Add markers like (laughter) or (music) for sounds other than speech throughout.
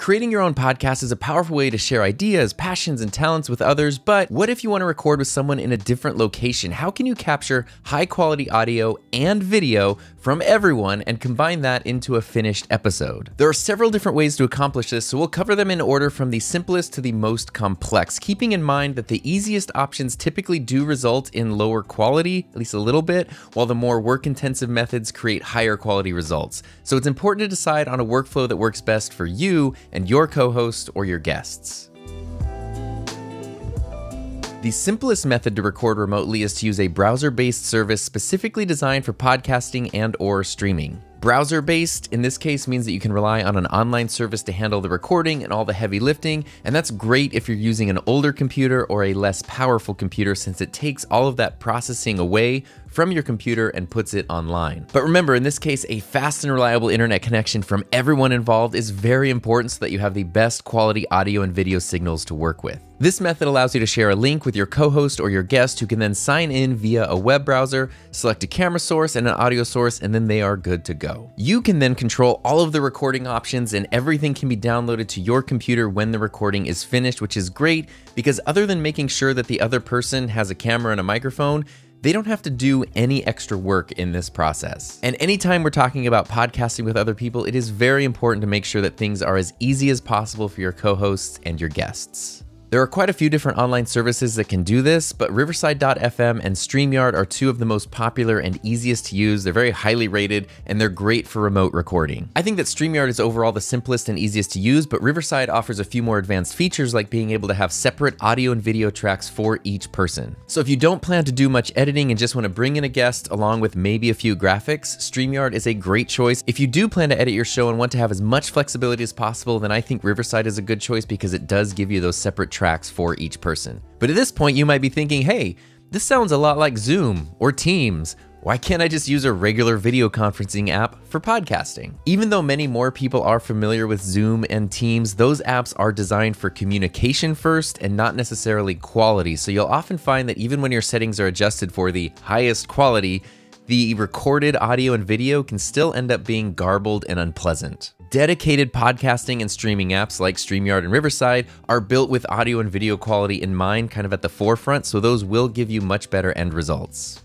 Creating your own podcast is a powerful way to share ideas, passions, and talents with others, but what if you want to record with someone in a different location? How can you capture high quality audio and video from everyone and combine that into a finished episode? There are several different ways to accomplish this, so we'll cover them in order from the simplest to the most complex, keeping in mind that the easiest options typically do result in lower quality, at least a little bit, while the more work intensive methods create higher quality results. So it's important to decide on a workflow that works best for you and your co host or your guests. The simplest method to record remotely is to use a browser-based service specifically designed for podcasting and or streaming. Browser based in this case means that you can rely on an online service to handle the recording and all the heavy lifting, and that's great if you're using an older computer or a less powerful computer since it takes all of that processing away from your computer and puts it online. But remember, in this case, a fast and reliable internet connection from everyone involved is very important so that you have the best quality audio and video signals to work with. This method allows you to share a link with your co host or your guest who can then sign in via a web browser, select a camera source and an audio source, and then they are good to go. You can then control all of the recording options, and everything can be downloaded to your computer when the recording is finished, which is great because other than making sure that the other person has a camera and a microphone, they don't have to do any extra work in this process. And anytime we're talking about podcasting with other people, it is very important to make sure that things are as easy as possible for your co hosts and your guests. There are quite a few different online services that can do this, but Riverside.fm and StreamYard are two of the most popular and easiest to use. They're very highly rated and they're great for remote recording. I think that StreamYard is overall the simplest and easiest to use, but Riverside offers a few more advanced features like being able to have separate audio and video tracks for each person. So if you don't plan to do much editing and just want to bring in a guest along with maybe a few graphics, StreamYard is a great choice. If you do plan to edit your show and want to have as much flexibility as possible, then I think Riverside is a good choice because it does give you those separate tracks for each person. But at this point, you might be thinking, hey, this sounds a lot like Zoom or Teams. Why can't I just use a regular video conferencing app for podcasting? Even though many more people are familiar with Zoom and Teams, those apps are designed for communication first and not necessarily quality. So you'll often find that even when your settings are adjusted for the highest quality, the recorded audio and video can still end up being garbled and unpleasant. Dedicated podcasting and streaming apps like StreamYard and Riverside are built with audio and video quality in mind, kind of at the forefront, so those will give you much better end results.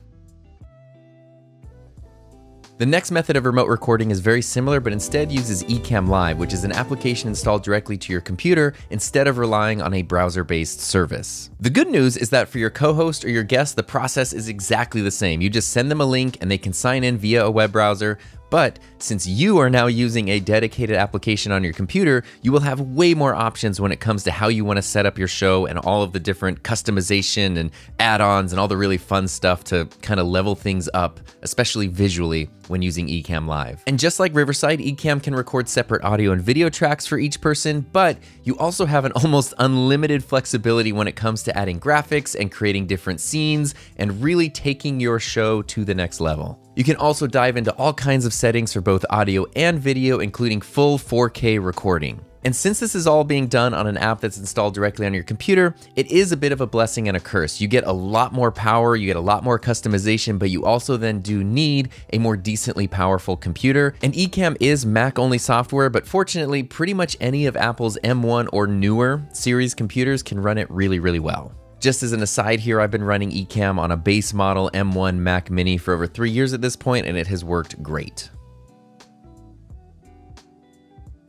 The next method of remote recording is very similar, but instead uses Ecamm Live, which is an application installed directly to your computer instead of relying on a browser based service. The good news is that for your co host or your guest, the process is exactly the same. You just send them a link and they can sign in via a web browser. But since you are now using a dedicated application on your computer, you will have way more options when it comes to how you want to set up your show and all of the different customization and add ons and all the really fun stuff to kind of level things up, especially visually when using Ecamm Live. And just like Riverside, Ecamm can record separate audio and video tracks for each person, but you also have an almost unlimited flexibility when it comes to adding graphics and creating different scenes and really taking your show to the next level. You can also dive into all kinds of settings for both audio and video, including full 4K recording. And since this is all being done on an app that's installed directly on your computer, it is a bit of a blessing and a curse. You get a lot more power, you get a lot more customization, but you also then do need a more decently powerful computer. And Ecamm is Mac only software, but fortunately, pretty much any of Apple's M1 or newer series computers can run it really, really well. Just as an aside here, I've been running Ecamm on a base model M1 Mac Mini for over three years at this point, and it has worked great.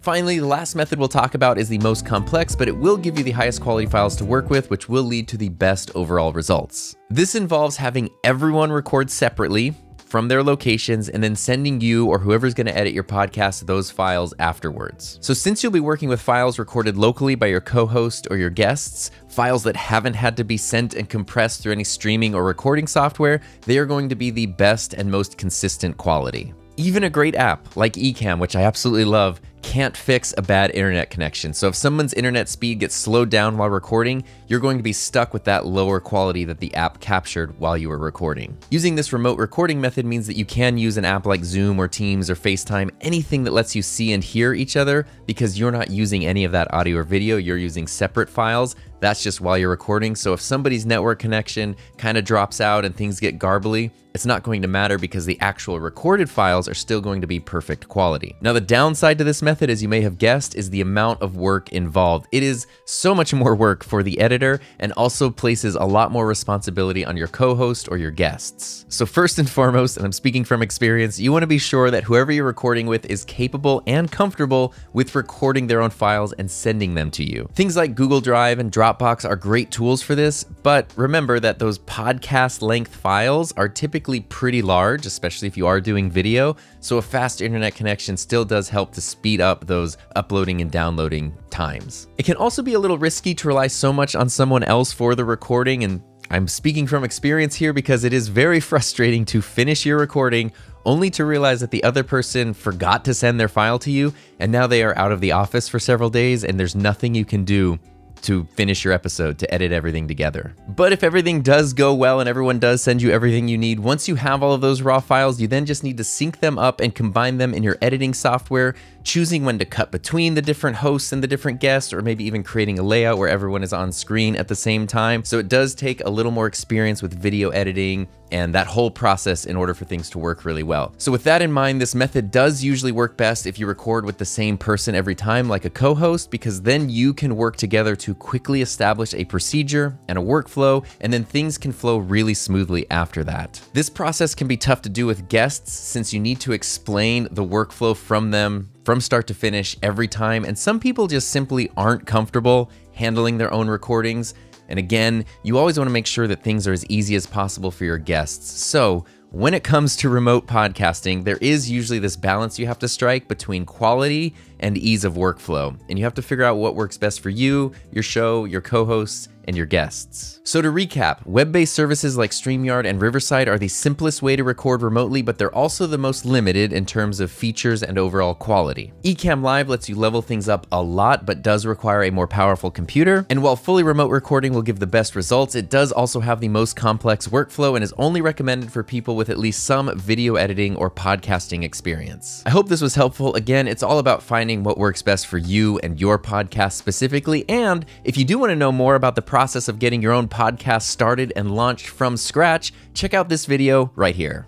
Finally, the last method we'll talk about is the most complex, but it will give you the highest quality files to work with, which will lead to the best overall results. This involves having everyone record separately from their locations and then sending you or whoever's going to edit your podcast those files afterwards. So, since you'll be working with files recorded locally by your co host or your guests, files that haven't had to be sent and compressed through any streaming or recording software, they are going to be the best and most consistent quality. Even a great app like Ecamm, which I absolutely love, can't fix a bad internet connection. So if someone's internet speed gets slowed down while recording, you're going to be stuck with that lower quality that the app captured while you were recording. Using this remote recording method means that you can use an app like Zoom or Teams or FaceTime, anything that lets you see and hear each other because you're not using any of that audio or video, you're using separate files. That's just while you're recording. So if somebody's network connection kind of drops out and things get garbly, it's not going to matter because the actual recorded files are still going to be perfect quality. Now the downside to this method as you may have guessed, is the amount of work involved. It is so much more work for the editor and also places a lot more responsibility on your co host or your guests. So, first and foremost, and I'm speaking from experience, you want to be sure that whoever you're recording with is capable and comfortable with recording their own files and sending them to you. Things like Google Drive and Dropbox are great tools for this, but remember that those podcast length files are typically pretty large, especially if you are doing video. So, a fast internet connection still does help to speed up those uploading and downloading times. It can also be a little risky to rely so much on someone else for the recording, and I'm speaking from experience here because it is very (laughs) frustrating to finish your recording only to realize that the other person forgot to send their file to you, and now they are out of the office for several days, and there's nothing you can do to finish your episode, to edit everything together. But if everything does go well and everyone does send you everything you need, once you have all of those raw files, you then just need to sync them up and combine them in your editing software, choosing when to cut between the different hosts and the different guests, or maybe even creating a layout where everyone is on screen at the same time. So it does take a little more experience with video editing and that whole process in order for things to work really well. So with that in mind, this method does usually work best if you record with the same person every time, like a co-host, because then you can work together to quickly establish a procedure and a workflow, and then things can flow really smoothly after that. This process can be tough to do with guests since you need to explain the workflow from them from start to finish every time, and some people just simply aren't comfortable handling their own recordings. And again, you always want to make sure that things are as easy as possible for your guests. So, when it comes to remote podcasting, there is usually this balance you have to strike between quality and ease of workflow. And you have to figure out what works best for you, your show, your co hosts, and your guests. So, to recap, web based services like StreamYard and Riverside are the simplest way to record remotely, but they're also the most limited in terms of features and overall quality. Ecamm Live lets you level things up a lot, but does require a more powerful computer. And while fully remote recording will give the best results, it does also have the most complex workflow and is only recommended for people with at least some video editing or podcasting experience. I hope this was helpful. Again, it's all about finding what works best for you and your podcast specifically. And if you do want to know more about the process of getting your own podcast started and launched from scratch, check out this video right here.